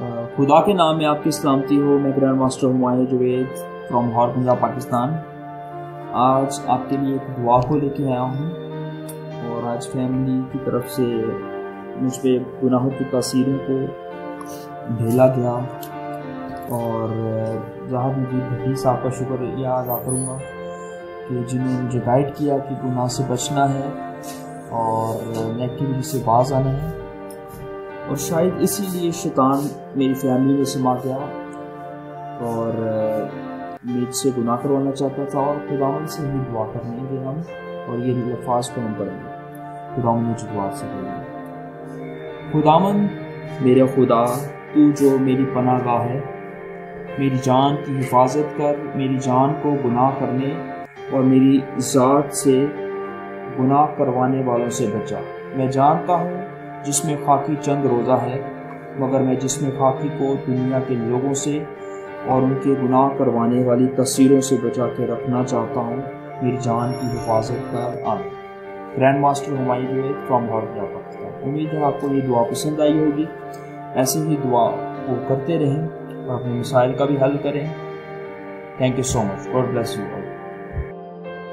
खुदा के नाम में आपकी सलामती हो। मैं grand master Humayun Juved from horror Punjab Pakistan. आज आपके लिए एक दुआ को लेके आया हूँ और आज फैमिली की तरफ़ से मुझ पर गुनाहों की तस्वीरों को ढेला गया और जहाँ मुझे भटी साहब का शुक्र यह अदा करूँगा कि जिन्होंने मुझे गाइड किया कि गुनाह से बचना है और नेगेटिविटी से बाज आना है। और शायद इसीलिए शैतान मेरी फैमिली में समा गया और मुझसे गुनाह करवाना चाहता था और खुदावन से ही दुआ करने हम और ये लफाज को हम पढ़ेंगे खुदावन मुझे दुआ से करेंगे खुदावन, मेरे खुदा, तू जो मेरी पनागाह है, मेरी जान की हिफाजत कर, मेरी जान को गुनाह करने और मेरी ज़ात से गुनाह करवाने वालों से बचा। मैं जानता हूँ जिसमें खाकी चंद रोज़ा है, मगर मैं जिसमें खाकी को दुनिया के लोगों से और उनके गुनाह करवाने वाली तस्वीरों से बचा के रखना चाहता हूँ, मेरी जान की हिफाजत कर। आए ग्रैंड मास्टर हमारी है फ्रॉम भारत पाकिस्तान उम्मीद है आपको ये दुआ पसंद आई होगी। ऐसे ही दुआ वो करते रहें और अपने मिसाइल का भी हल करें। Thank you so much God bless you